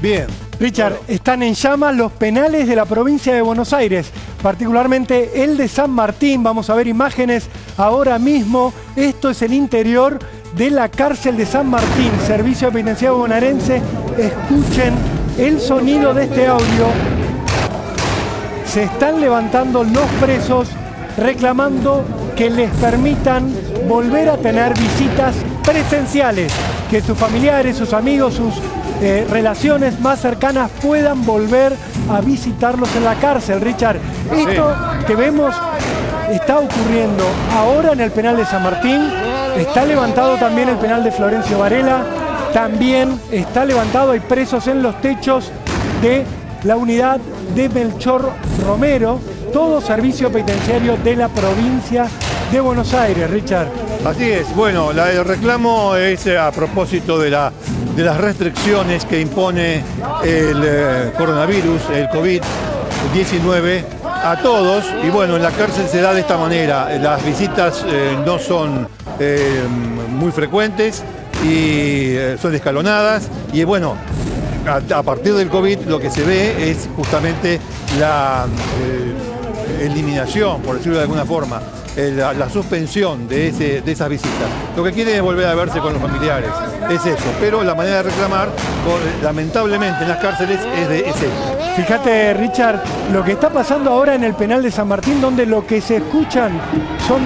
Bien. Richard, están en llamas los penales de la provincia de Buenos Aires, particularmente el de San Martín. Vamos a ver imágenes ahora mismo. Esto es el interior de la cárcel de San Martín, Servicio Penitenciario Bonaerense. Escuchen el sonido de este audio. Se están levantando los presos reclamando que les permitan volver a tener visitas presenciales, que sus familiares, sus amigos, sus eh, relaciones más cercanas puedan volver a visitarlos en la cárcel. Richard, esto que vemos está ocurriendo ahora en el penal de San Martín, está levantado también el penal de Florencio Varela, también está levantado, hay presos en los techos de la unidad de Melchor Romero, todo servicio penitenciario de la provincia de Buenos Aires, Richard. Así es, bueno, el reclamo es a propósito de la las restricciones que impone el eh, coronavirus, el COVID-19 a todos. Y bueno, en la cárcel se da de esta manera. Las visitas eh, no son eh, muy frecuentes y son escalonadas. Y bueno, a, partir del COVID lo que se ve es justamente la eliminación, por decirlo de alguna forma, la, suspensión de, esas visitas. Lo que quiere es volver a verse con los familiares, es eso. Pero la manera de reclamar, lamentablemente en las cárceles, es, de, es Fíjate, Richard, lo que está pasando ahora en el penal de San Martín, donde lo que se escuchan son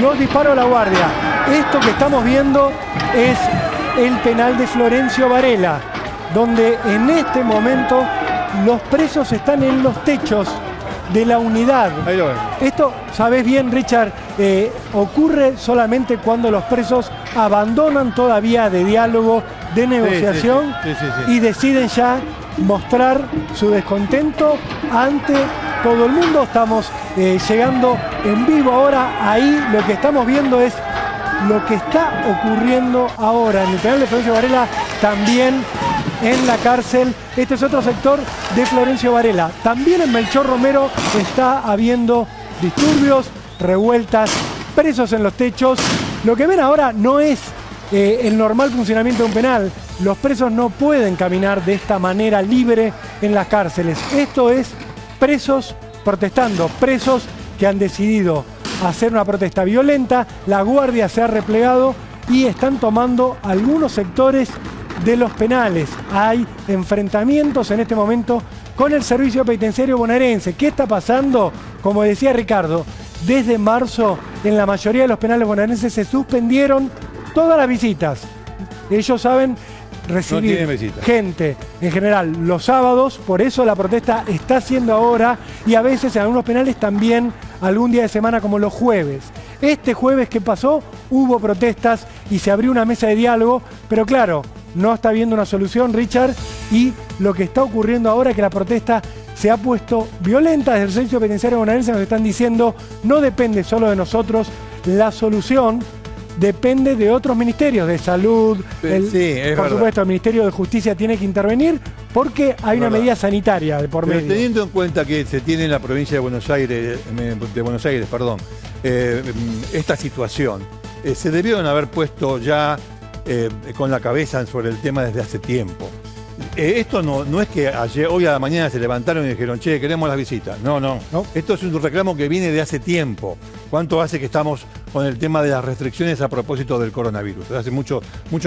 los disparos a la guardia. Esto que estamos viendo es el penal de Florencio Varela, donde en este momento los presos están en los techos de la unidad. Esto, sabes bien, Richard, eh, ocurre solamente cuando los presos abandonan todavía de diálogo, de negociación y deciden ya mostrar su descontento ante todo el mundo. Estamos eh, llegando en vivo ahora. Ahí lo que estamos viendo es lo que está ocurriendo ahora en el penal de Florencio Varela, también en la cárcel. Este es otro sector de Florencio Varela. También en Melchor Romero está habiendo disturbios, revueltas, presos en los techos. Lo que ven ahora no es eh, el normal funcionamiento de un penal. Los presos no pueden caminar de esta manera libre en las cárceles. Esto es presos protestando, presos que han decidido hacer una protesta violenta. La guardia se ha replegado y están tomando algunos sectores de los penales. Hay enfrentamientos en este momento con el servicio penitenciario bonaerense. ¿Qué está pasando? Como decía Ricardo, desde marzo en la mayoría de los penales bonaerenses se suspendieron todas las visitas. Ellos saben recibir gente en general los sábados, por eso la protesta está siendo ahora y a veces en algunos penales también algún día de semana como los jueves. Este jueves que pasó hubo protestas y se abrió una mesa de diálogo, pero claro, no está habiendo una solución, Richard, y lo que está ocurriendo ahora es que la protesta se ha puesto violenta. Desde el Servicio Penitenciario Bonaerense, nos están diciendo, no depende solo de nosotros, la solución depende de otros ministerios, de salud, por supuesto, el Ministerio de Justicia tiene que intervenir porque hay una medida sanitaria de por medio. Teniendo en cuenta que se tiene en la provincia de Buenos Aires, de Buenos Aires, perdón, eh, esta situación, eh, se debieron haber puesto ya eh, con la cabeza sobre el tema desde hace tiempo. Eh, esto no, no es que ayer, hoy a la mañana se levantaron y dijeron, che, queremos las visitas. No, no, no. Esto es un reclamo que viene de hace tiempo. ¿Cuánto hace que estamos con el tema de las restricciones a propósito del coronavirus? Desde hace muchos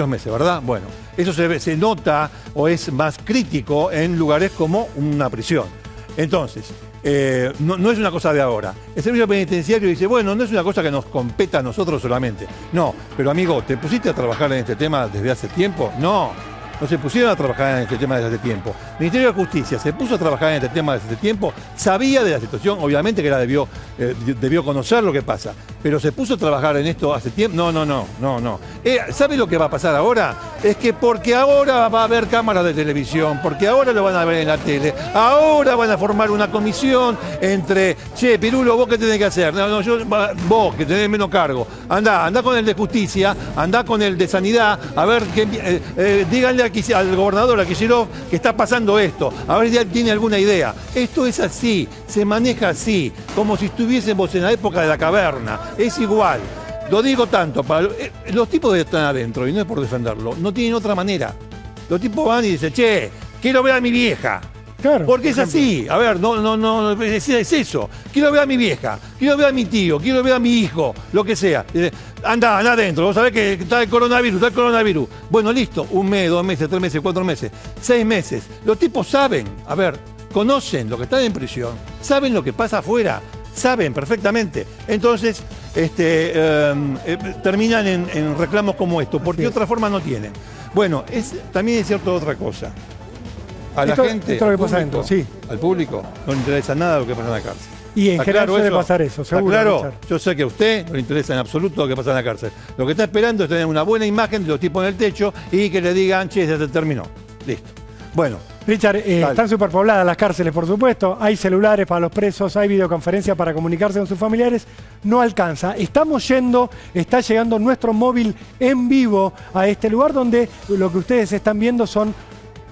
meses, ¿verdad? Bueno, eso se, se nota o es más crítico en lugares como una prisión. Entonces, eh, no, es una cosa de ahora. El servicio penitenciario dice, bueno, no es una cosa que nos competa a nosotros solamente. No, pero amigo, ¿te pusiste a trabajar en este tema desde hace tiempo? No se pusieron a trabajar en este tema desde hace tiempo. El Ministerio de Justicia se puso a trabajar en este tema desde hace tiempo, sabía de la situación, obviamente que la debió, eh, debió conocer lo que pasa, pero se puso a trabajar en esto hace tiempo. No, no, no, no, no. Eh, ¿Sabe lo que va a pasar ahora? Es que porque ahora va a haber cámaras de televisión, porque ahora lo van a ver en la tele, ahora van a formar una comisión entre, che, Pirulo, vos qué tenés que hacer, no, no, yo, vos que tenés menos cargo, anda, anda con el de justicia, anda con el de sanidad, a ver, que, eh, díganle al gobernador, a Kicillof, que está pasando esto. A ver si tiene alguna idea. Esto es así, se maneja así, como si estuviésemos en la época de la caverna. Es igual. Lo digo tanto, eh, los tipos están adentro, y no es por defenderlo, no tienen otra manera. Los tipos van y dicen, che, quiero ver a mi vieja. Claro, Porque es por así. A ver, no, no, no, es, es eso. Quiero ver a mi vieja, quiero ver a mi tío, quiero ver a mi hijo, lo que sea. Dice, Anda, anda adentro, vos sabés que está el coronavirus, está el coronavirus. Bueno, listo, un mes, dos meses, tres meses, cuatro meses, seis meses. Los tipos saben, a ver, conocen lo que están en prisión, saben lo que pasa afuera, saben perfectamente. Entonces, este, eh, eh, terminan en, en reclamos como esto, porque de es. otra forma no tienen. Bueno, es, también es cierto otra cosa. A la Esto- gente, esto es lo que pasa público, dentro, sí. al público, no le interesa nada lo que pasa en la cárcel. Y en ¿Está general suele pasar eso, ¿Está seguro, claro? Yo sé que a usted no le interesa en absoluto lo que pasa en la cárcel. Lo que está esperando es tener una buena imagen de los tipos en el techo y que le digan, che, ya se terminó. Listo. Bueno, Richard, eh, están superpobladas las cárceles, por supuesto. Hay celulares para los presos, hay videoconferencias para comunicarse con sus familiares. No alcanza. Estamos yendo, está llegando nuestro móvil en vivo a este lugar donde lo que ustedes están viendo son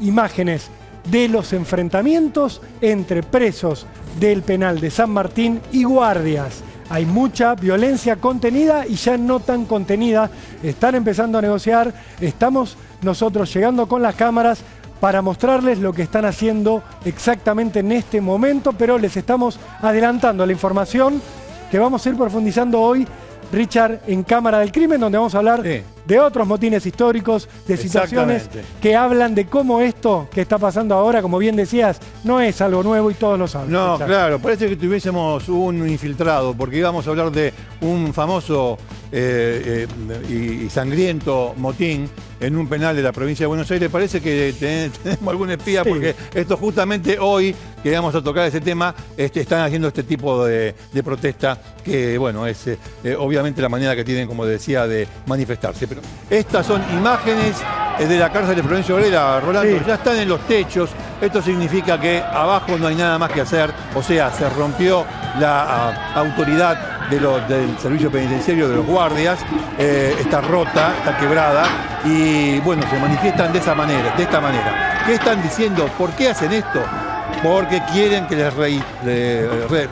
imágenes de los enfrentamientos entre presos del penal de San Martín y guardias. Hay mucha violencia contenida y ya no tan contenida. Están empezando a negociar. Estamos nosotros llegando con las cámaras para mostrarles lo que están haciendo exactamente en este momento, pero les estamos adelantando la información que vamos a ir profundizando hoy, Richard, en Cámara del Crimen, donde vamos a hablar Sí. De otros motines históricos, de situaciones que hablan de cómo esto que está pasando ahora, como bien decías, no es algo nuevo y todos lo saben. no, claro, parece que tuviésemos un infiltrado, porque íbamos a hablar de un famoso eh, eh, y, sangriento motín en un penal de la provincia de Buenos Aires. Parece que ten- tenemos algún espía, Sí. porque esto justamente hoy que vamos a tocar ese tema, este, están haciendo este tipo de, de protesta, que bueno, es eh, obviamente la manera que tienen, como decía, de manifestarse. Pero estas son imágenes eh, de la cárcel de Florencio Varela, Rolando, Sí. ya están en los techos. Esto significa que abajo no hay nada más que hacer, o sea, se rompió la autoridad de lo- del servicio penitenciario de los guardias, eh, está rota, está quebrada, y bueno, se manifiestan de esa manera, de esta manera. ¿Qué están diciendo? ¿Por qué hacen esto? Porque quieren que les le- re- eh,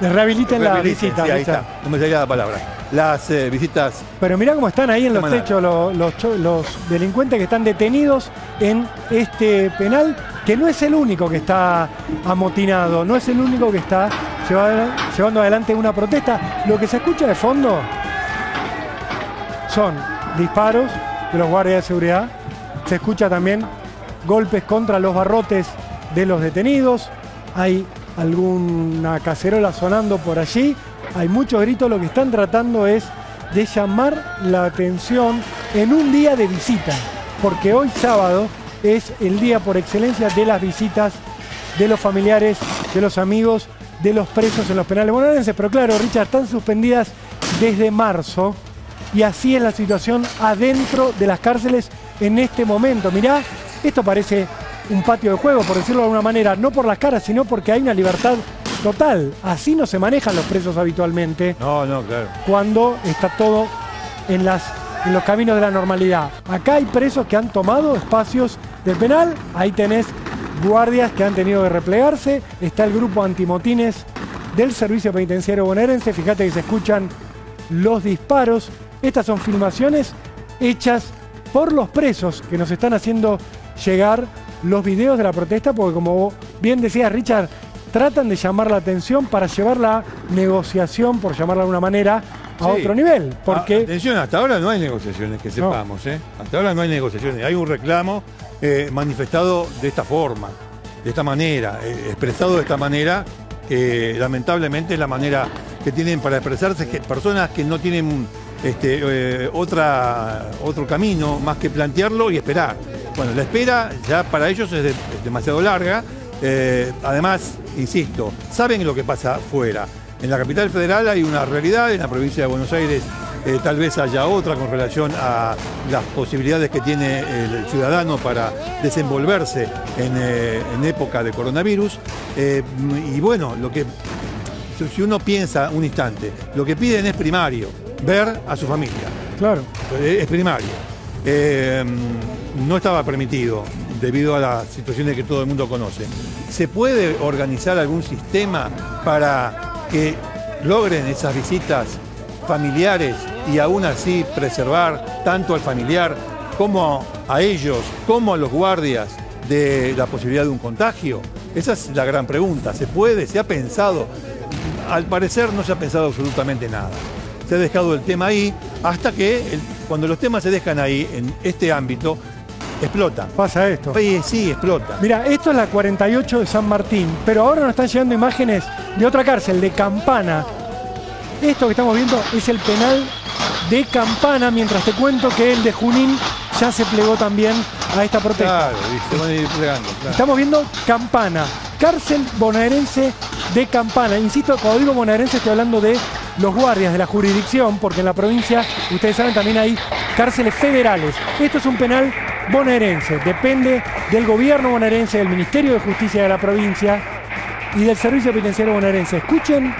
Les rehabiliten la visita, sí, ahí está, no me salía la palabra. Las eh, visitas. Pero mirá cómo están ahí en los techos los, los los delincuentes que están detenidos en este penal, que no es el único que está amotinado, no es el único que está lleva- llevando adelante una protesta. Lo que se escucha de fondo son disparos de los guardias de seguridad, se escucha también golpes contra los barrotes de los detenidos, hay alguna cacerola sonando por allí, hay muchos gritos, lo que están tratando es de llamar la atención en un día de visita, porque hoy sábado es el día por excelencia de las visitas de los familiares, de los amigos, de los presos en los penales bonaerenses. Pero claro, Richard, están suspendidas desde marzo y así es la situación adentro de las cárceles en este momento. Mirá, esto parece un patio de juego, por decirlo de alguna manera, no por las caras, sino porque hay una libertad total. Así no se manejan los presos habitualmente No, no, claro. cuando está todo en, las, en los caminos de la normalidad. Acá hay presos que han tomado espacios del penal, ahí tenés guardias que han tenido que replegarse, está el grupo antimotines del Servicio Penitenciario Bonaerense, fíjate que se escuchan los disparos. Estas son filmaciones hechas por los presos que nos están haciendo llegar los videos de la protesta, porque como bien decía Richard, tratan de llamar la atención para llevar la negociación, por llamarla de alguna manera, a Sí. otro nivel. Ah, Porque atención, hasta ahora no hay negociaciones, que No. sepamos. ¿eh? Hasta ahora no hay negociaciones. Hay un reclamo eh, manifestado de esta forma, de esta manera, eh, expresado de esta manera, que lamentablemente es la manera que tienen para expresarse que personas que no tienen este, eh, otra, otro camino más que plantearlo y esperar. Bueno, la espera ya para ellos es, de- es demasiado larga. Además, insisto, saben lo que pasa afuera. En la capital federal hay una realidad, en la provincia de Buenos Aires eh, tal vez haya otra con relación a las posibilidades que tiene el ciudadano para desenvolverse en, eh, en época de coronavirus. Eh, y bueno, lo que si- uno piensa un instante, lo que piden es primario, ver a su familia. claro, Es primario. No estaba permitido debido a las situaciones que todo el mundo conoce. ¿Se puede organizar algún sistema para que logren esas visitas familiares y aún así preservar tanto al familiar como a ellos, como a los guardias, de la posibilidad de un contagio? Esa es la gran pregunta. ¿Se puede? ¿Se ha pensado? Al parecer no se ha pensado absolutamente nada. Se ha dejado el tema ahí hasta que cuando los temas se dejan ahí, en este ámbito, explota. Pasa esto. Sí, sí, explota. Mira, esto es la 48 de San Martín, pero ahora nos están llegando imágenes de otra cárcel, de Campana. Esto que estamos viendo es el penal de Campana, mientras te cuento que el de Junín ya se plegó también a esta protesta. Claro, se van a ir plegando. Estamos viendo Campana, cárcel bonaerense de Campana. Insisto, cuando digo bonaerense estoy hablando de los guardias de la jurisdicción, porque en la provincia, ustedes saben, también hay cárceles federales. Esto es un penal bonaerense, depende del gobierno bonaerense, del Ministerio de Justicia de la provincia y del Servicio Penitenciario bonaerense. Escuchen.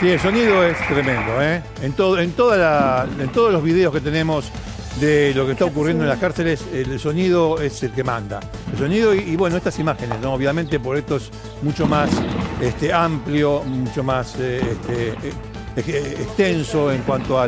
Sí, el sonido es tremendo, ¿eh? En, todo, en, todos los videos que tenemos de lo que está ocurriendo en las cárceles, el sonido es el que manda. El sonido y, bueno, estas imágenes, ¿no? obviamente por esto es mucho más este, amplio, mucho más eh, este, eh, extenso en cuanto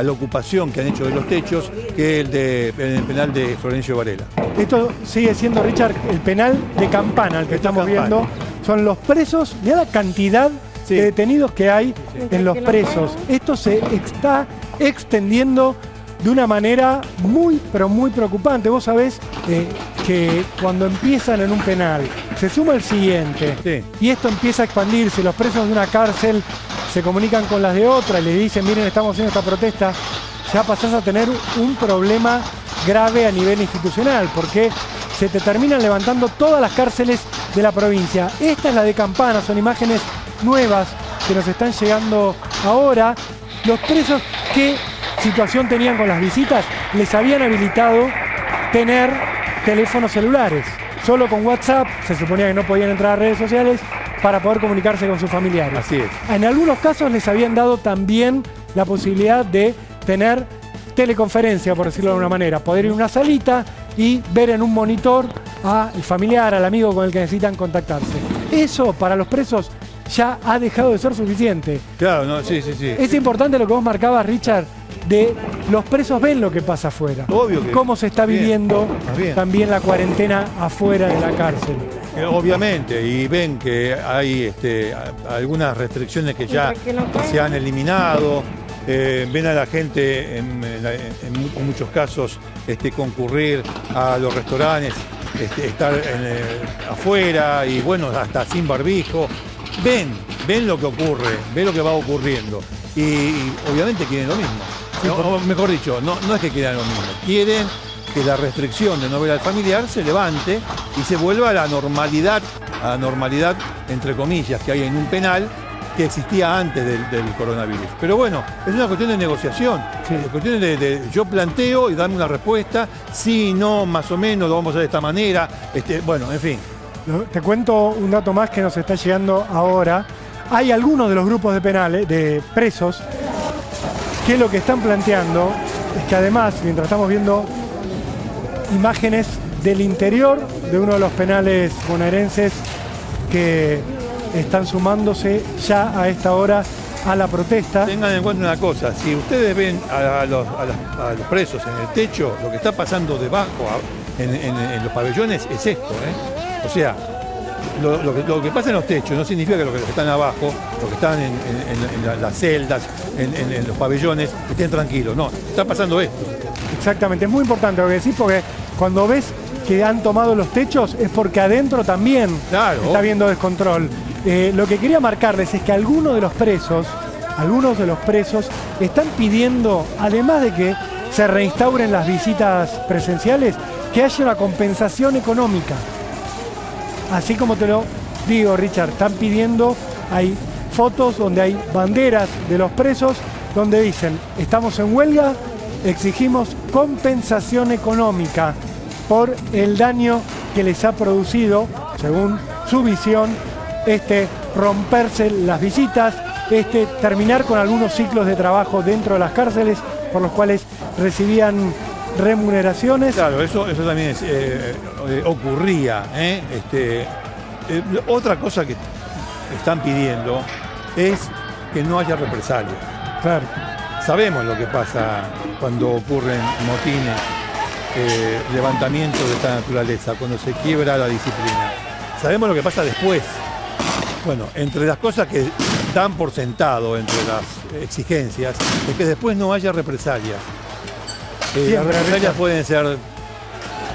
a la ocupación que han hecho de los techos que el, de, el penal de Florencio Varela. Esto sigue siendo, Richard, el penal de Campana, el que estamos viendo. Son los presos, mira la cantidad de detenidos que hay en los presos. Esto se está extendiendo de una manera muy, pero muy preocupante. Vos sabés eh, que cuando empiezan en un penal, se suma el siguiente y esto empieza a expandirse. Los presos de una cárcel se comunican con las de otra y le dicen, miren, estamos haciendo esta protesta. Ya pasás a tener un problema grave a nivel institucional, porque se te terminan levantando todas las cárceles de la provincia. Esta es la de Campana, son imágenes nuevas que nos están llegando ahora. Los presos que situación tenían con las visitas, les habían habilitado tener teléfonos celulares. Solo con WhatsApp, se suponía que no podían entrar a redes sociales para poder comunicarse con sus familiares. Así es. En algunos casos les habían dado también la posibilidad de tener teleconferencia, por decirlo de alguna manera, poder ir a una salita y ver en un monitor al familiar, al amigo con el que necesitan contactarse. Eso para los presos ya ha dejado de ser suficiente. Claro, no, sí, sí, sí. Es importante lo que vos marcabas, Richard, de los presos ven lo que pasa afuera. Obvio que Cómo se está viviendo también la cuarentena afuera de la cárcel. Eh, obviamente, y ven que hay este, algunas restricciones que ya se han eliminado. Eh, ven a la gente en, muchos casos este, concurrir a los restaurantes, este, estar eh, afuera y bueno, hasta sin barbijo. Ven, ven lo que ocurre, ven lo que va ocurriendo. y obviamente quieren lo mismo mejor dicho, no, no es que quieran lo mismo, quieren que la restricción de no ver al familiar se levante y se vuelva a la normalidad, a la normalidad, entre comillas, que hay en un penal que existía antes del, coronavirus. Pero bueno, es una cuestión de negociación, es cuestión de, yo planteo y darme una respuesta, sí, no, más o menos, lo vamos a hacer de esta manera, este, bueno, en fin. Te cuento un dato más que nos está llegando ahora. Hay algunos de los grupos de penales, de presos, que lo que están planteando es que además, mientras estamos viendo imágenes del interior de uno de los penales bonaerenses que están sumándose ya a esta hora a la protesta. Tengan en cuenta una cosa, si ustedes ven a, los, presos en el techo, lo que está pasando debajo en, los pabellones es esto. ¿eh? O sea, lo, que, pasa en los techos no significa que los que están abajo, los que están en, las celdas, en, los pabellones, estén tranquilos. No, está pasando esto. Exactamente, es muy importante lo que decís porque cuando ves que han tomado los techos es porque adentro también está habiendo descontrol. Eh, lo que quería marcarles es que algunos de los presos, algunos de los presos están pidiendo, además de que se reinstauren las visitas presenciales, que haya una compensación económica así como te lo digo, Richard, están pidiendo, hay fotos donde hay banderas de los presos donde dicen, estamos en huelga, exigimos compensación económica por el daño que les ha producido, según su visión, este romperse las visitas, este terminar con algunos ciclos de trabajo dentro de las cárceles por los cuales recibían remuneraciones. Claro, eso, eso también eh, eh, ocurría. ¿eh? Este, otra cosa que están pidiendo es que no haya represalias. Claro. Sabemos lo que pasa cuando ocurren motines levantamientos de esta naturaleza, cuando se quiebra la disciplina. Sabemos lo que pasa después. Bueno, entre las cosas que dan por sentado, entre las exigencias, es que después no haya represalias. Las represalias pueden ser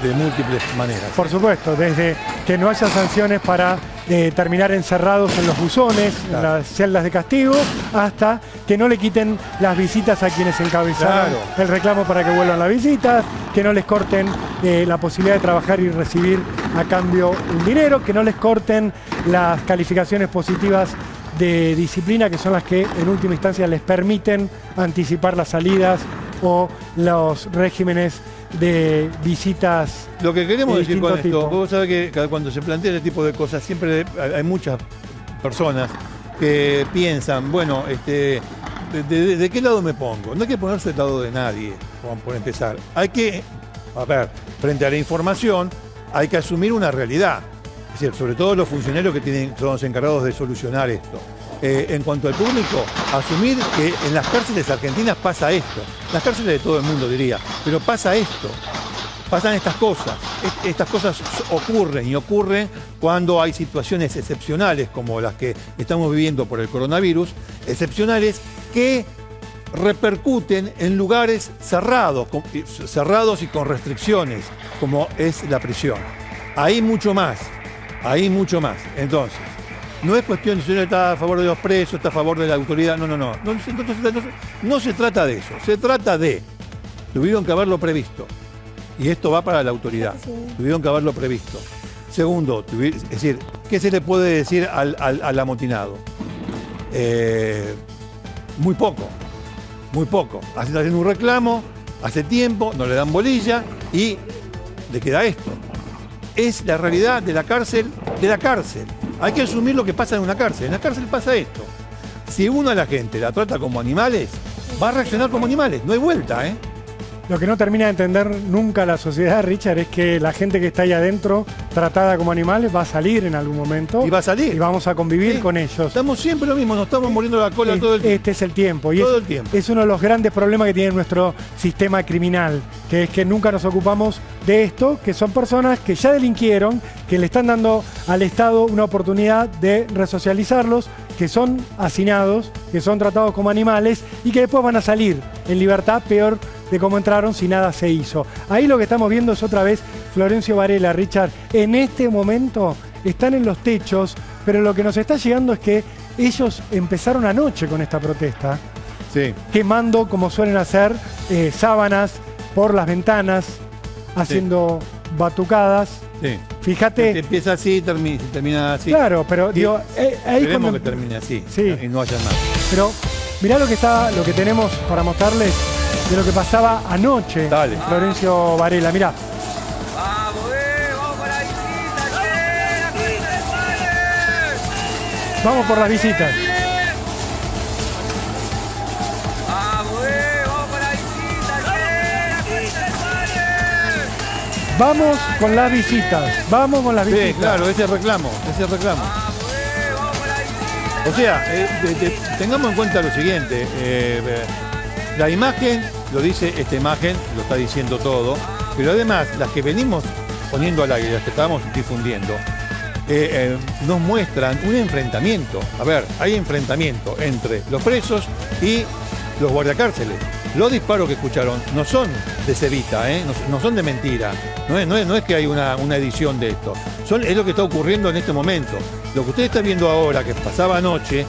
de múltiples maneras. Por supuesto, desde que no haya sanciones para eh, terminar encerrados en los buzones, en las celdas de castigo, hasta que no le quiten las visitas a quienes encabezaron el reclamo para que vuelvan las visitas, que no les corten eh, la posibilidad de trabajar y recibir a cambio un dinero, que no les corten las calificaciones positivas de disciplina, que son las que en última instancia les permiten anticipar las salidas o los regímenes de visitas. Lo que queremos decir con esto, vos sabés que cuando se plantea este tipo de cosas, siempre hay muchas personas que piensan, bueno, este, de, qué lado me pongo? No hay que ponerse del lado de nadie, por empezar. Hay que, a ver, frente a la información, hay que asumir una realidad. Es decir, sobre todo los funcionarios que tienen, son los encargados de solucionar esto. Eh, en cuanto al público, asumir que en las cárceles argentinas pasa esto. Las cárceles de todo el mundo diría, pero pasa esto. Pasan estas cosas. Estas cosas ocurren y ocurren cuando hay situaciones excepcionales como las que estamos viviendo por el coronavirus, excepcionales que repercuten en lugares cerrados, cerrados y con restricciones, como es la prisión. Hay mucho más, hay mucho más. Entonces, no es cuestión de si uno está a favor de los presos, está a favor de la autoridad. No, no, no. No, se trata de eso. Se trata de. Tuvieron que haberlo previsto. Y esto va para la autoridad. Tuvieron que haberlo previsto. Segundo, es decir, ¿qué se le puede decir al, amotinado? Eh, muy poco. Muy poco. Hacen un reclamo, hace tiempo, no le dan bolilla y le queda esto. Es la realidad de la cárcel, de la cárcel. Hay que asumir lo que pasa en una cárcel. En la cárcel pasa esto. Si uno a la gente la trata como animales, va a reaccionar como animales. No hay vuelta, ¿eh? Lo que no termina de entender nunca la sociedad, Richard, es que la gente que está ahí adentro, tratada como animales, va a salir en algún momento. Y va a salir. Y vamos a convivir con ellos. Estamos siempre lo mismo, nos estamos muriendo la cola todo el tiempo. Este es el tiempo. Y todo es, el tiempo. Es uno de los grandes problemas que tiene nuestro sistema criminal, que es que nunca nos ocupamos de esto, que son personas que ya delinquieron, que le están dando al Estado una oportunidad de resocializarlos, que son hacinados, que son tratados como animales y que después van a salir en libertad peor de cómo entraron si nada se hizo. Ahí lo que estamos viendo es otra vez Florencio Varela, Richard. En este momento están en los techos, pero lo que nos está llegando es que ellos empezaron anoche con esta protesta. Sí. Quemando, como suelen hacer, eh, sábanas por las ventanas, haciendo batucadas. Sí. Fíjate. Empieza así y termina, así. Claro, pero digo, eh, ahí que termine así sí. y no haya más. Pero mirá lo que está, lo que tenemos para mostrarles de lo que pasaba anoche. Dale. Florencio Varela, mirá. Vamos, eh, vamos por la visita, Vamos por las visitas. Vamos con las visitas. Vamos con las visitas. Sí, claro, ese reclamo, ese reclamo. O sea, eh, tengamos en cuenta lo siguiente. Eh, eh, la imagen, lo dice esta imagen, lo está diciendo todo, pero además las que venimos poniendo al aire, las que estamos difundiendo, nos muestran un enfrentamiento. A ver, hay enfrentamiento entre los presos y los guardiacárceles. Los disparos que escucharon no son de cevita, ¿eh? no, son de mentira. No es, que hay una, edición de esto. Es lo que está ocurriendo en este momento. Lo que usted está viendo ahora, que pasaba anoche, eh,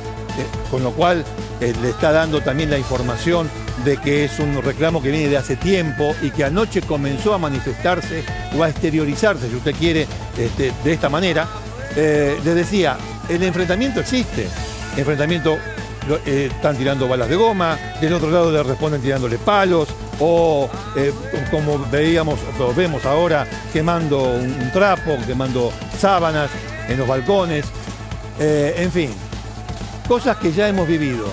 con lo cual eh, le está dando también la información de que es un reclamo que viene de hace tiempo y que anoche comenzó a manifestarse o a exteriorizarse, si usted quiere, este, de esta manera. le decía, el enfrentamiento existe. Enfrentamiento eh, están tirando balas de goma, del otro lado le responden tirándole palos, o eh, como veíamos, lo vemos ahora, quemando un, trapo, quemando sábanas en los balcones, eh, en fin, cosas que ya hemos vivido.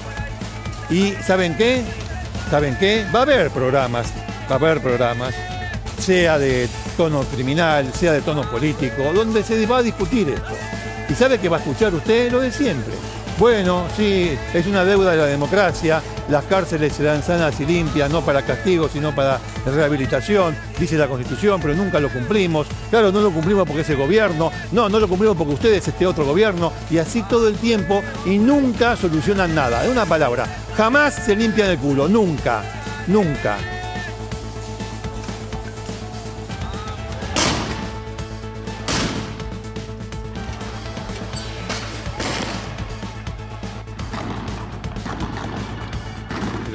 Y ¿saben qué? ¿Saben qué? Va a haber programas, va a haber programas, sea de tono criminal, sea de tono político, donde se va a discutir esto. ¿Y sabe que va a escuchar usted lo de siempre? Bueno, sí, es una deuda de la democracia. Las cárceles serán sanas y limpias, no para castigo, sino para rehabilitación, dice la Constitución, pero nunca lo cumplimos. Claro, no lo cumplimos porque ese gobierno, no, no lo cumplimos porque ustedes, este otro gobierno, y así todo el tiempo, y nunca solucionan nada. Es una palabra, jamás se limpian el culo, nunca, nunca.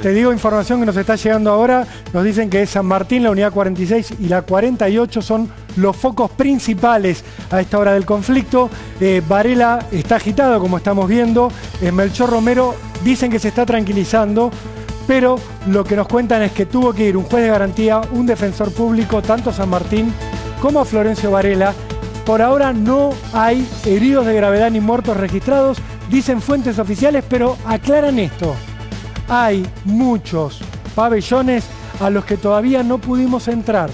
Te digo información que nos está llegando ahora. Nos dicen que San Martín, la unidad 46 y la 48 son los focos principales a esta hora del conflicto. Eh, Varela está agitado, como estamos viendo. Eh, Melchor Romero dicen que se está tranquilizando, pero lo que nos cuentan es que tuvo que ir un juez de garantía, un defensor público, tanto a San Martín como a Florencio Varela. Por ahora no hay heridos de gravedad ni muertos registrados, dicen fuentes oficiales, pero aclaran esto hay muchos pabellones a los que todavía no pudimos entrar,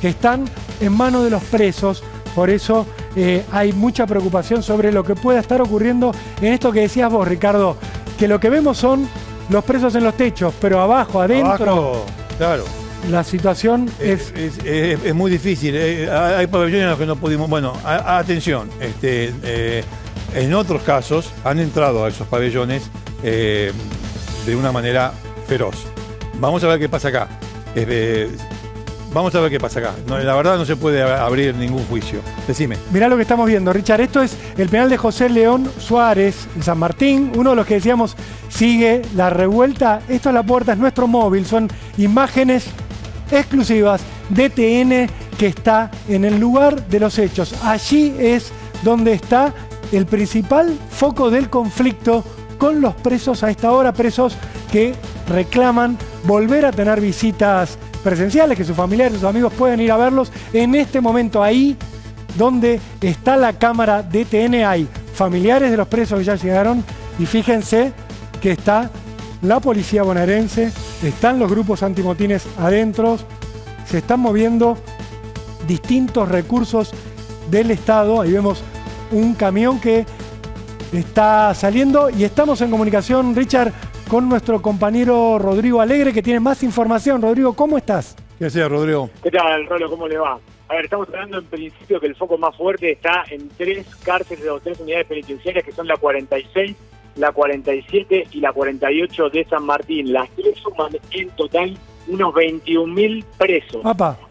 que están en manos de los presos. Por eso eh, hay mucha preocupación sobre lo que pueda estar ocurriendo en esto que decías vos, Ricardo, que lo que vemos son los presos en los techos, pero abajo, adentro, claro. la situación es... Es, muy difícil. Eh, hay pabellones en los que no pudimos... Bueno, atención, este, eh, en otros casos han entrado a esos pabellones de una manera feroz. Vamos a ver qué pasa acá. vamos a ver qué pasa acá. la verdad no se puede abrir ningún juicio. Decime. Mirá lo que estamos viendo, Richard. Esto es el penal de José León Suárez en San Martín. Uno de los que decíamos sigue la revuelta. Esto es la puerta, es nuestro móvil. Son imágenes exclusivas de TN que está en el lugar de los hechos. Allí es donde está el principal foco del conflicto con los presos a esta hora, presos que reclaman volver a tener visitas presenciales, que sus familiares, sus amigos pueden ir a verlos. En este momento ahí donde está la cámara de TN hay familiares de los presos que ya llegaron y fíjense que está la policía bonaerense, están los grupos antimotines adentro, se están moviendo distintos recursos del Estado. Ahí vemos un camión que está saliendo y estamos en comunicación, Richard, con nuestro compañero Rodrigo Alegre, que tiene más información. Rodrigo, ¿cómo estás? ¿Qué sea, Rodrigo? ¿Qué tal, Rolo? ¿Cómo le va? A ver, estamos hablando en principio que el foco más fuerte está en tres cárceles o tres unidades penitenciarias que son la 46, la 47 y la 48 de San Martín. Las tres suman en total unos 21.000 presos.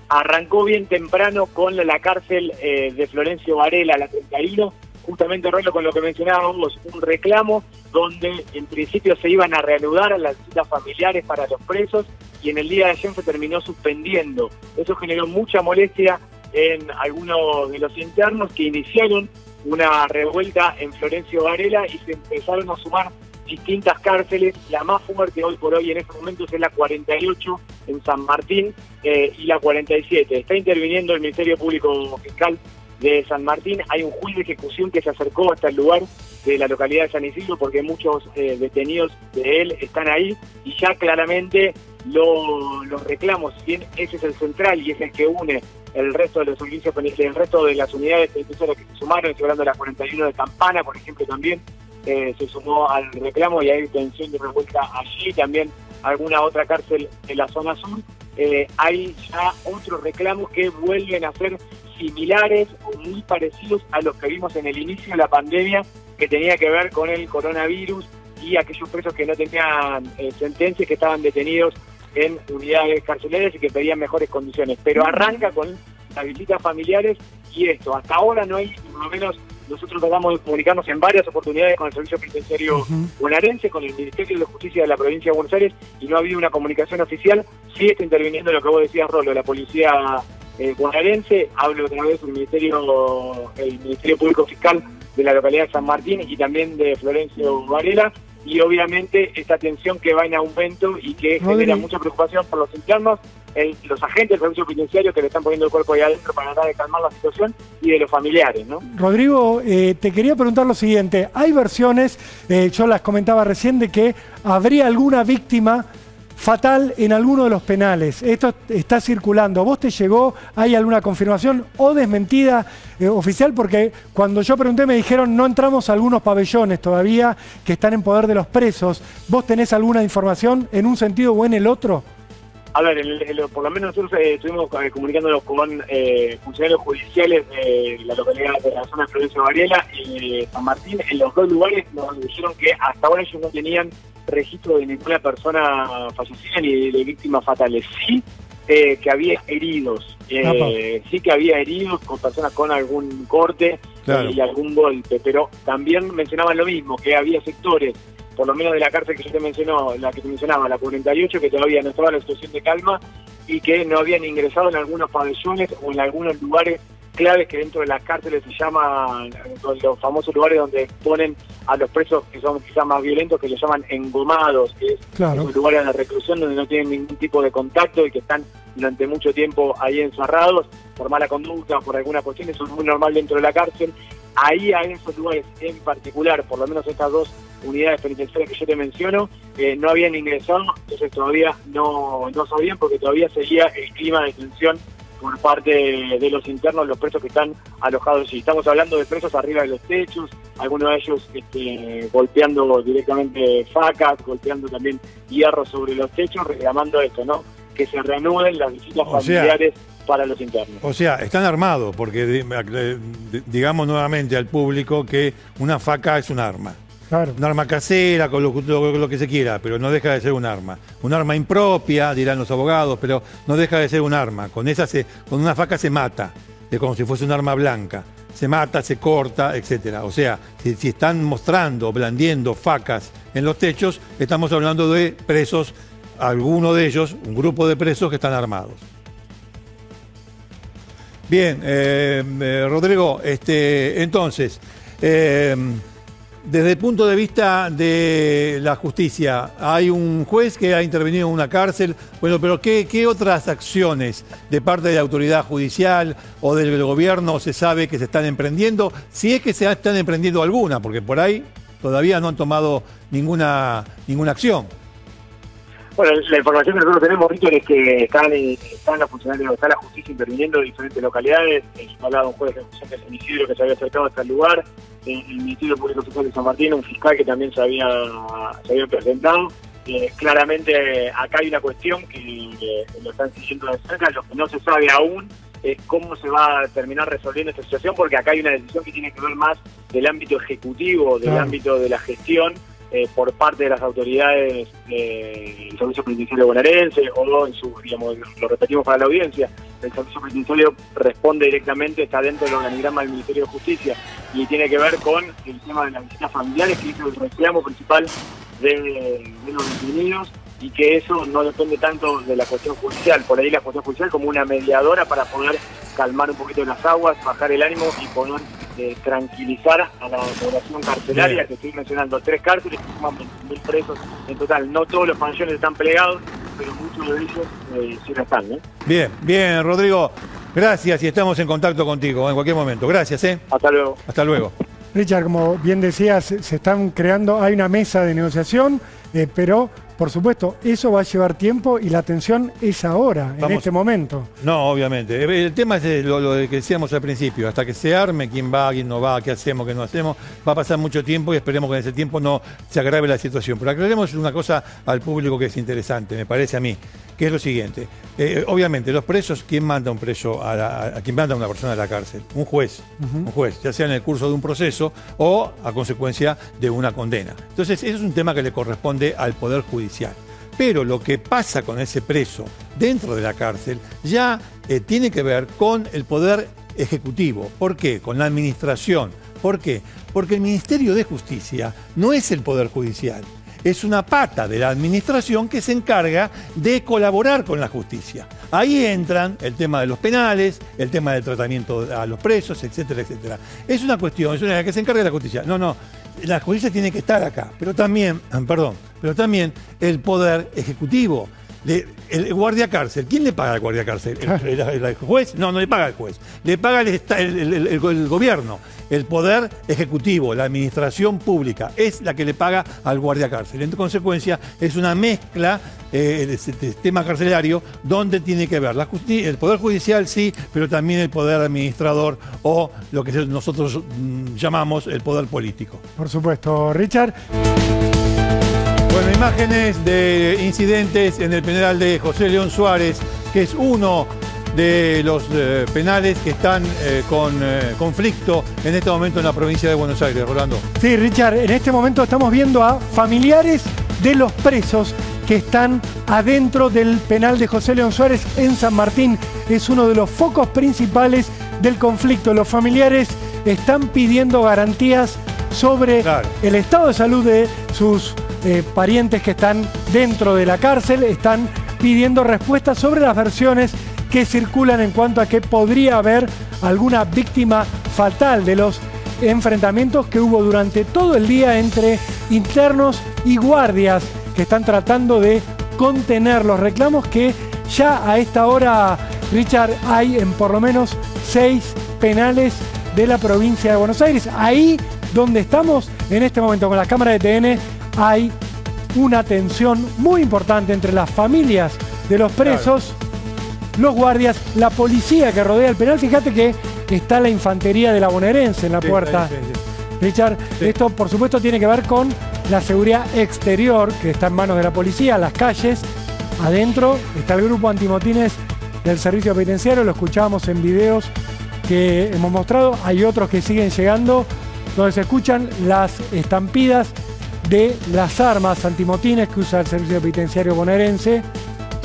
Arrancó bien temprano con la cárcel eh, de Florencio Varela, la 31, justamente, Rolo, con lo que mencionábamos, un reclamo donde en principio se iban a reanudar las visitas familiares para los presos y en el día de ayer se terminó suspendiendo. Eso generó mucha molestia en algunos de los internos que iniciaron una revuelta en Florencio Varela y se empezaron a sumar distintas cárceles. La más fuerte hoy por hoy en estos momentos es la 48 en San Martín eh, y la 47. Está interviniendo el Ministerio Público Fiscal de San Martín. Hay un juez de ejecución que se acercó hasta el lugar de la localidad de San Isidro porque muchos eh, detenidos de él están ahí y ya claramente los reclamos, si bien ese es el central y es el que une el resto de los servicios el resto de las unidades que se sumaron, estoy hablando de la 41 de Campana, por ejemplo, también eh, se sumó al reclamo y hay tensión de revuelta allí, también alguna otra cárcel en la zona sur. Eh, hay ya otros reclamos que vuelven a ser similares o muy parecidos a los que vimos en el inicio de la pandemia, que tenía que ver con el coronavirus y aquellos presos que no tenían eh, sentencias, que estaban detenidos en unidades carcelarias y que pedían mejores condiciones. Pero arranca con las visitas familiares y esto. Hasta ahora no hay, por lo menos nosotros tratamos de comunicarnos en varias oportunidades con el Servicio Penitenciario bonaerense, con el Ministerio de Justicia de la Provincia de Buenos Aires, y no ha habido una comunicación oficial. Sí está interviniendo lo que vos decías, Rolo, la Policía eh, bonaerense, hablo otra vez del Ministerio, el Ministerio Público Fiscal de la localidad de San Martín y también de Florencio Varela, y obviamente esta tensión que va en aumento y que genera mucha preocupación por los internos, los agentes del servicio penitenciario que le están poniendo el cuerpo ahí adentro para tratar de calmar la situación y de los familiares. ¿no? Rodrigo, eh, te quería preguntar lo siguiente, hay versiones, eh, yo las comentaba recién, de que habría alguna víctima fatal en alguno de los penales. Esto está circulando. ¿Vos te llegó? ¿Hay alguna confirmación o desmentida eh, oficial? Porque cuando yo pregunté me dijeron no entramos a algunos pabellones todavía que están en poder de los presos. ¿Vos tenés alguna información en un sentido o en el otro? A ver, por lo menos nosotros eh, estuvimos eh, comunicándonos con eh, funcionarios judiciales de la localidad de la zona de de Varela y San Martín. En los dos lugares nos dijeron que hasta ahora ellos no tenían registro de ninguna persona fallecida ni de víctimas fatales. Sí que había heridos, sí que había heridos con personas con algún corte y algún golpe, pero también mencionaban lo mismo, que había sectores por lo menos de la cárcel que yo te mencionó, la que te mencionaba, la 48, que todavía no estaba en la situación de calma y que no habían ingresado en algunos pabellones o en algunos lugares claves que dentro de las cárceles se llaman los famosos lugares donde ponen a los presos que son quizás más violentos, que le llaman engomados, que es un lugar de reclusión donde no tienen ningún tipo de contacto y que están durante mucho tiempo ahí encerrados por mala conducta, por alguna cuestión, eso es muy normal dentro de la cárcel. Ahí a esos lugares en particular, por lo menos estas dos unidades penitenciarias que yo te menciono, eh, no habían ingresado, entonces todavía no, no sabían porque todavía seguía el clima de tensión por parte de los internos, los presos que están alojados allí. Estamos hablando de presos arriba de los techos, algunos de ellos este, golpeando directamente facas, golpeando también hierro sobre los techos, reclamando esto, ¿no? Que se reanuden las visitas familiares para los internos. O sea, están armados, porque digamos nuevamente al público que una faca es un arma. Un arma casera, con lo, que se quiera, pero no deja de ser un arma. Un arma impropia, dirán los abogados, pero no deja de ser un arma. Con, esa se, con una faca se mata, de como si fuese un arma blanca. Se mata, se corta, etc. O sea, si, si están mostrando, blandiendo facas en los techos, estamos hablando de presos, alguno de ellos, un grupo de presos que están armados. Bien, eh, eh, Rodrigo, este, entonces, eh, desde el punto de vista de la justicia, hay un juez que ha intervenido en una cárcel. Bueno, pero ¿qué, otras acciones de parte de la autoridad judicial o del gobierno se sabe que se están emprendiendo? Si es que se están emprendiendo alguna, porque por ahí todavía no han tomado ninguna, ninguna acción. Bueno, la información que nosotros tenemos, Víctor, es que están, están los funcionarios, está la justicia interviniendo en diferentes localidades. Ha hablado un juez de San Isidro que se había acercado hasta el lugar, el Ministerio Público Fiscal de San Martín, un fiscal que también se había, se había presentado. Eh, claramente acá hay una cuestión que lo están siguiendo de cerca, lo que no se sabe aún es cómo se va a terminar resolviendo esta situación, porque acá hay una decisión que tiene que ver más del ámbito ejecutivo, del ámbito de la gestión, eh, por parte de las autoridades del Servicio Penitenciario bonaerense o en su, digamos, lo repetimos para la audiencia, el Servicio Penitenciario responde directamente, está dentro del organigrama del Ministerio de Justicia y tiene que ver con el tema de las visitas familiares, que es el reclamo principal de, los detenidos y que eso no depende tanto de la cuestión judicial, por ahí la cuestión judicial como una mediadora para poder calmar un poquito las aguas, bajar el ánimo y poder tranquilizar a la población carcelaria, que estoy mencionando tres cárceles, que suman mil presos en total. No todos los pabellones están plegados, pero muchos de ellos eh, sí lo están. Bien, bien, Rodrigo. Gracias y estamos en contacto contigo en cualquier momento. Gracias, ¿eh? Hasta luego. Hasta luego. Richard, como bien decías, se están creando, hay una mesa de negociación, eh, pero por supuesto, eso va a llevar tiempo y la atención es ahora, en este momento. No, obviamente. El tema es lo, que decíamos al principio, hasta que se arme quién va, quién no va, qué hacemos, qué no hacemos, va a pasar mucho tiempo y esperemos que en ese tiempo no se agrave la situación. Pero aclaremos una cosa al público que es interesante, me parece a mí, que es lo siguiente. Eh, obviamente, los presos, ¿quién manda un preso a, quién manda a una persona a la cárcel? Un juez, un juez, ya sea en el curso de un proceso o a consecuencia de una condena. Entonces, eso es un tema que le corresponde al Poder Judicial pero lo que pasa con ese preso dentro de la cárcel ya eh, tiene que ver con el poder ejecutivo. ¿Por qué? Con la administración. ¿Por qué? Porque el Ministerio de Justicia no es el Poder Judicial. Es una pata de la administración que se encarga de colaborar con la justicia. Ahí entran el tema de los penales, el tema del tratamiento a los presos, etcétera, etcétera. Es una cuestión, es una que se encarga de la justicia. No, no, la justicia tiene que estar acá, pero también, perdón, pero también el poder ejecutivo. El guardia cárcel, ¿quién le paga al guardia cárcel? ¿El, el- el juez? No, no le paga al juez. Le paga el, el- el- el- el gobierno, el poder ejecutivo, la administración pública. Es la que le paga al guardia cárcel. En consecuencia, es una mezcla eh, el sistema carcelario donde tiene que ver la el poder judicial, sí, pero también el poder administrador o lo que nosotros mm, llamamos el poder político. Por supuesto, Richard. Bueno, imágenes de incidentes en el penal de José León Suárez, que es uno de los eh, penales que están eh, con eh, conflicto en este momento en la provincia de Buenos Aires, Rolando. Sí, Richard, en este momento estamos viendo a familiares de los presos que están adentro del penal de José León Suárez en San Martín. Es uno de los focos principales del conflicto. Los familiares están pidiendo garantías sobre Claro. el estado de salud de sus eh, parientes que están dentro de la cárcel. Están pidiendo respuestas sobre las versiones que circulan en cuanto a que podría haber alguna víctima fatal de los enfrentamientos que hubo durante todo el día entre internos y guardias que están tratando de contener los reclamos que ya a esta hora, Richard, hay en por lo menos seis penales de la provincia de Buenos Aires. Ahí donde estamos en este momento con la cámara de TN hay una tensión muy importante entre las familias de los presos los guardias, la policía que rodea el penal. Fíjate que está la infantería de la bonaerense en la puerta. Sí, sí, sí. Richard, esto por supuesto tiene que ver con la seguridad exterior que está en manos de la policía, las calles. Adentro está el grupo antimotines del servicio penitenciario, lo escuchábamos en videos que hemos mostrado. Hay otros que siguen llegando donde se escuchan las estampidas de las armas antimotines que usa el servicio penitenciario bonaerense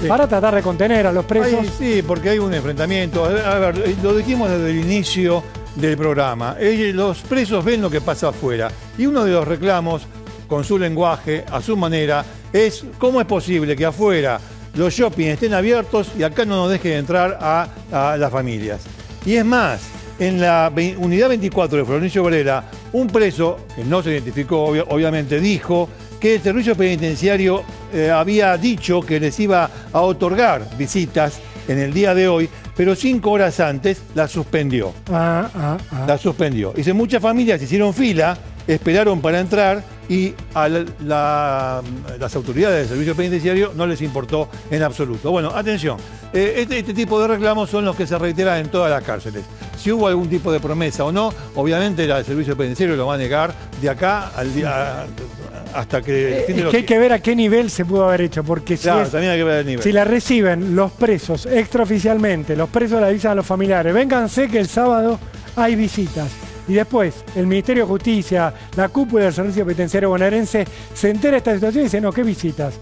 Sí. para tratar de contener a los presos. Sí, porque hay un enfrentamiento. A ver, eh, lo dijimos desde el inicio del programa. Ellos- los presos ven lo que pasa afuera. Y uno de los reclamos, con su lenguaje, a su manera, es cómo es posible que afuera los shopping estén abiertos y acá no nos dejen entrar a, a las familias. Y es más, en la unidad 24 de Florencio Varela, un preso, que no se identificó obvia- obviamente, dijo que el servicio penitenciario eh, había dicho que les iba a otorgar visitas en el día de hoy, pero cinco horas antes la suspendió. Ah, ah, ah. La suspendió. Dice, muchas familias hicieron fila, esperaron para entrar y a la- la- las autoridades del servicio penitenciario no les importó en absoluto. Bueno, atención, eh, este, este tipo de reclamos son los que se reiteran en todas las cárceles. Si hubo algún tipo de promesa o no, obviamente la- el servicio penitenciario lo va a negar de acá al día hasta que... Es tiene los- que hay que ver a qué nivel se pudo haber hecho, porque si, Claro, es- también hay que ver el nivel. si la reciben los presos extraoficialmente, los presos le avisan a los familiares, vénganse que el sábado hay visitas. Y después, el Ministerio de Justicia, la cúpula del Servicio Penitenciario Bonaerense, se entera de esta situación y dice, no, ¿qué visitas?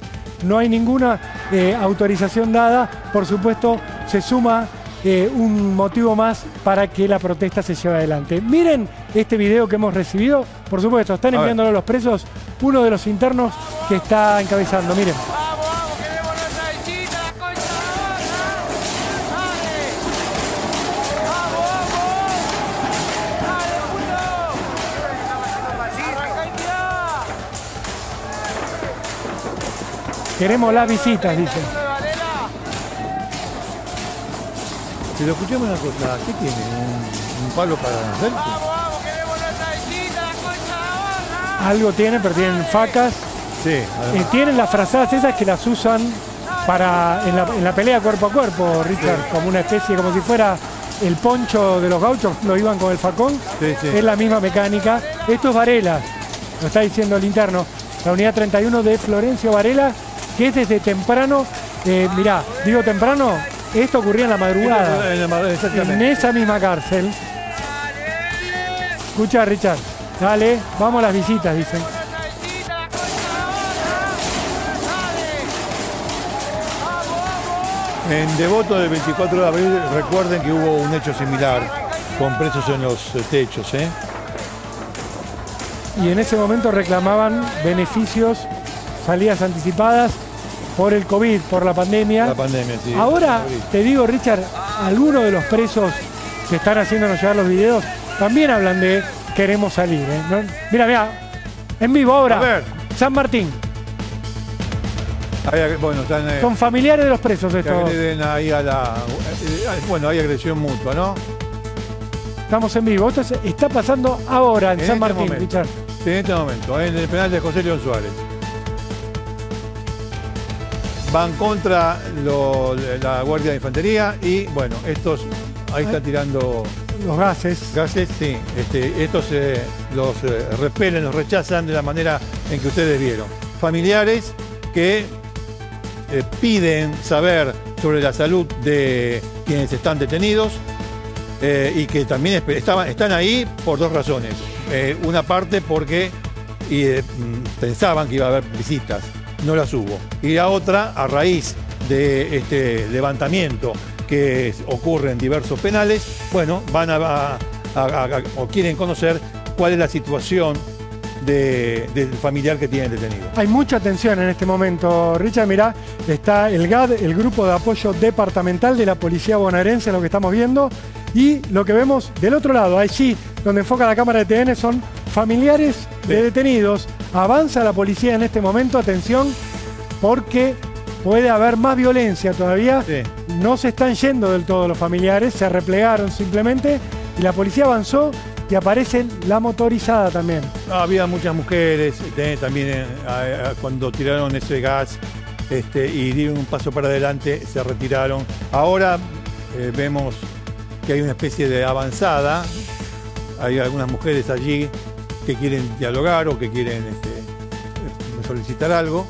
No hay ninguna eh, autorización dada, por supuesto, se suma eh, un motivo más para que la protesta se lleve adelante. Miren este video que hemos recibido, por supuesto, están enviándolo a los presos, uno de los internos que está encabezando, miren. Queremos las visitas, dice. Pero escuchemos una cosa, ¿qué tiene? ¿Un, un palo para hacer? Vamos, vamos, queremos nuestra hechita, la concha de. Algo tienen, pero tienen facas. Sí, Eh, tienen las frazadas esas que las usan para en la, en la pelea cuerpo a cuerpo, Richard, como una especie, como si fuera el poncho de los gauchos, lo iban con el facón. Sí, sí. Es la misma mecánica. Esto es Varela, lo está diciendo el interno. La unidad 31 de Florencio Varela, que es desde temprano. Eh, mirá, digo temprano, esto ocurría en la madrugada. En esa misma cárcel. Escucha, Richard. Dale, vamos a las visitas, dicen. En Devoto del 24 de abril, recuerden que hubo un hecho similar con presos en los eh, techos. ¿eh? y en ese momento reclamaban beneficios, salidas anticipadas por el COVID, por la pandemia. La pandemia, sí. Ahora te digo, Richard, algunos de los presos que están haciéndonos llegar los videos también hablan de queremos salir. ¿eh? ¿No? Mira, mira, en vivo ahora, A ver. San Martín. Ahí, bueno, están, eh, Son familiares de los presos estos. ahí a la. eh, eh, bueno, hay agresión mutua, ¿no? Estamos en vivo. Esto está pasando ahora en, En San este Martín, momento. Richard. En este momento, en el penal de José León Suárez. Van contra lo- la Guardia de Infantería y, bueno, estos ahí están tirando Los gases. gases, sí. Este, estos eh, los eh, repelen, los rechazan de la manera en que ustedes vieron. Familiares que eh, piden saber sobre la salud de quienes están detenidos y que también estaban, están ahí por dos razones. Una parte porque mm, pensaban que iba a haber visitas, no las hubo. Y la otra, a raíz de este levantamiento que ocurre en diversos penales, bueno, van a- o quieren conocer cuál es la situación de- del familiar que tienen detenido. Hay mucha tensión en este momento. Richard, mirá, está el GAD, el Grupo de Apoyo Departamental de la Policía Bonaerense, lo que estamos viendo. Y lo que vemos del otro lado, allí donde enfoca la cámara de TN, son familiares de detenidos. Avanza la policía en este momento, atención, porque puede haber más violencia todavía. Sí. No se están yendo del todo los familiares, se replegaron simplemente y la policía avanzó y aparece la motorizada también. Había muchas mujeres eh, también eh, cuando tiraron ese gas este, y dieron un paso para adelante, se retiraron. Ahora eh, vemos que hay una especie de avanzada. Hay algunas mujeres allí que quieren dialogar o que quieren este, solicitar algo.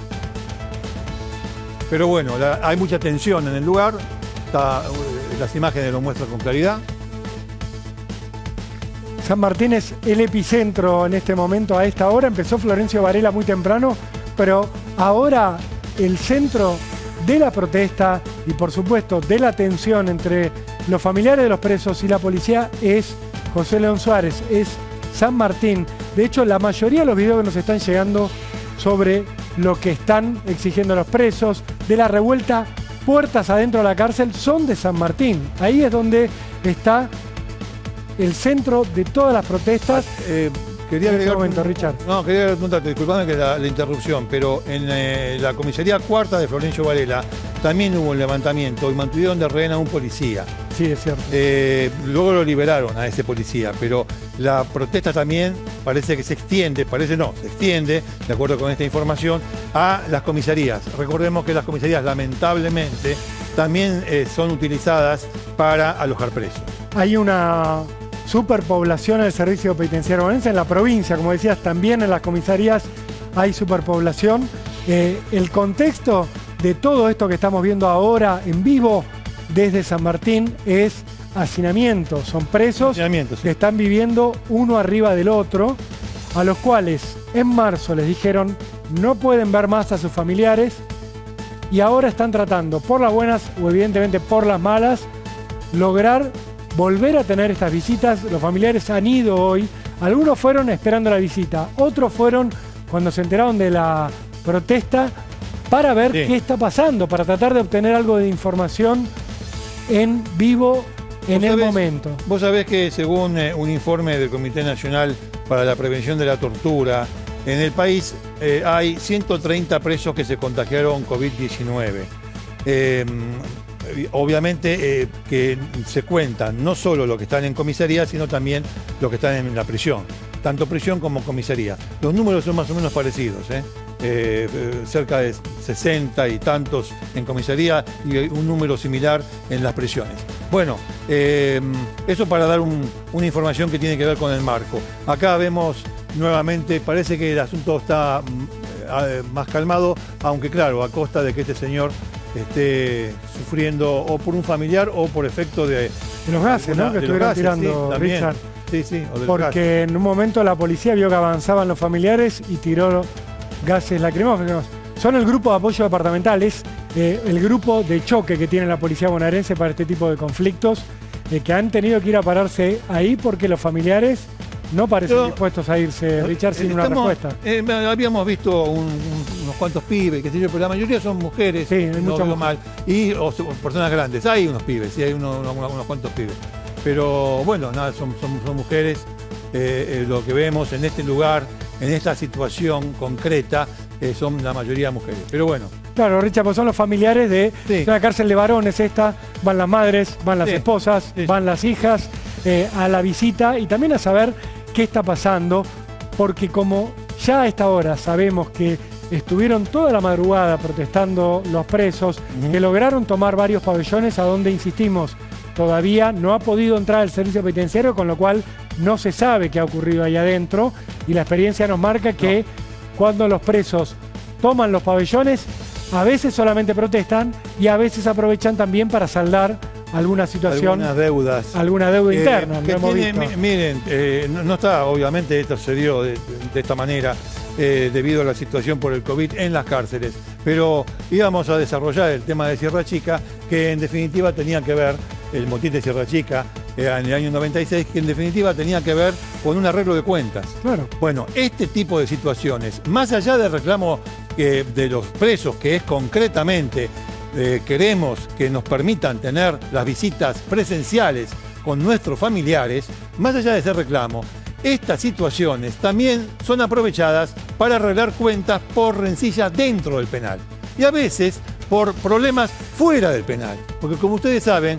Pero bueno, hay mucha tensión en el lugar. Eh, las imágenes lo muestran con claridad. San Martín es el epicentro en este momento, a esta hora. Empezó Florencio Varela muy temprano, pero ahora el centro de la protesta y por supuesto de la tensión entre los familiares de los presos y la policía es José León Suárez, es San Martín. De hecho, la mayoría de los videos que nos están llegando sobre lo que están exigiendo los presos, de la revuelta puertas adentro de la cárcel, son de San Martín. Ahí es donde está el centro de todas las protestas. Eh, quería agregar- momento, Richard. No, quería preguntarte, disculpame que la, la interrupción, pero en eh, la comisaría cuarta de Florencio Varela también hubo un levantamiento y mantuvieron de rehén a un policía. Sí, es cierto. Eh, luego lo liberaron a ese policía, pero la protesta también parece que se extiende, parece no, se extiende, de acuerdo con esta información, a las comisarías. Recordemos que las comisarías lamentablemente también eh, son utilizadas para alojar presos. Hay una superpoblación en el servicio penitenciario bonaerense, en la provincia, como decías, también en las comisarías hay superpoblación. Eh, el contexto de todo esto que estamos viendo ahora en vivo desde San Martín es hacinamiento. Son presos Hacinamiento, sí. que están viviendo uno arriba del otro, a los cuales en marzo les dijeron no pueden ver más a sus familiares y ahora están tratando, por las buenas o evidentemente por las malas, lograr volver a tener estas visitas. Los familiares han ido hoy, algunos fueron esperando la visita, otros fueron cuando se enteraron de la protesta para ver Sí. qué está pasando, para tratar de obtener algo de información en vivo en ¿Vos el sabés? momento. Vos sabés que según eh, un informe del Comité Nacional para la Prevención de la Tortura, en el país eh, hay 130 presos que se contagiaron COVID-19. Eh, obviamente eh, que se cuentan no solo los que están en comisaría, sino también los que están en la prisión, tanto prisión como comisaría. Los números son más o menos parecidos, ¿eh? Eh, cerca de 60 y tantos en comisaría y un número similar en las prisiones. Bueno, eso para dar un- una información que tiene que ver con el marco. Acá vemos nuevamente, parece que el asunto está mm, más calmado, aunque claro, a costa de que este señor esté sufriendo o por un familiar o por efecto de, De los gases, ¿no? Que estuvieron gases, tirando, sí, también. Richard. Sí, sí, o. Porque en un momento la policía vio que avanzaban los familiares y tiró gases lacrimógenos. Son el grupo de apoyo departamental, es eh, el grupo de choque que tiene la policía bonaerense para este tipo de conflictos, eh, que han tenido que ir a pararse ahí porque los familiares no parecen Pero- dispuestos a irse, Richard, sin una Estamos- respuesta. eh, habíamos visto un- un- unos cuantos pibes, qué sé yo, pero la mayoría son mujeres, Sí, hay no mujeres. mal, y o personas grandes. Hay unos pibes, sí, hay unos, unos- unos cuantos pibes. Pero bueno, nada, son, son- son mujeres. eh, eh, lo que vemos en este lugar, en esta situación concreta, eh, son la mayoría mujeres. Pero bueno, Claro, Richard, pues son los familiares de Sí. una cárcel de varones esta, van las madres, van las Sí. esposas, Sí. van las hijas a la visita y también a saber qué está pasando, porque como ya a esta hora sabemos que estuvieron toda la madrugada protestando los presos, que lograron tomar varios pabellones a donde insistimos, todavía no ha podido entrar el servicio penitenciario, con lo cual no se sabe qué ha ocurrido ahí adentro y la experiencia nos marca que cuando los presos toman los pabellones, a veces solamente protestan y a veces aprovechan también para saldar alguna situación, Algunas deudas. alguna deuda Eh, interna. que tiene- miren, eh, no, no está, obviamente esto se dio de, de esta manera eh, debido a la situación por el COVID en las cárceles, pero íbamos a desarrollar el tema de Sierra Chica, que en definitiva tenía que ver, el motín de Sierra Chica eh, en el año 96, que en definitiva tenía que ver con un arreglo de cuentas. Claro. Bueno, este tipo de situaciones, más allá del reclamo que- de los presos, que es concretamente eh, queremos que nos permitan tener las visitas presenciales con nuestros familiares, más allá de ese reclamo, estas situaciones también son aprovechadas para arreglar cuentas por rencilla dentro del penal y a veces por problemas fuera del penal, porque como ustedes saben,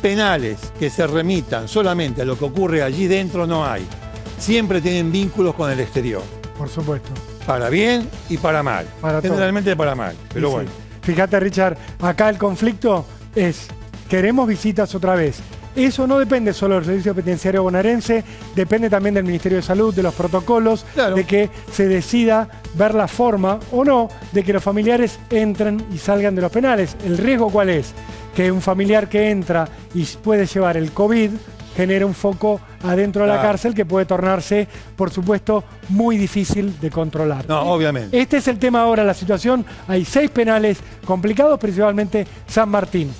penales que se remitan solamente a lo que ocurre allí dentro no hay. Siempre tienen vínculos con el exterior, Por supuesto. para bien y para mal. Para todo. Generalmente para mal, pero sí. bueno. Fíjate, Richard, acá el conflicto es, queremos visitas otra vez. Eso no depende solo del Servicio Penitenciario Bonaerense, depende también del Ministerio de Salud, de los protocolos, Claro. de que se decida ver la forma o no de que los familiares entren y salgan de los penales. ¿El riesgo cuál es? Que un familiar que entra y puede llevar el COVID genere un foco adentro de la cárcel que puede tornarse, por supuesto, muy difícil de controlar. No, obviamente. Este es el tema ahora, la situación. Hay seis penales complicados, principalmente San Martín.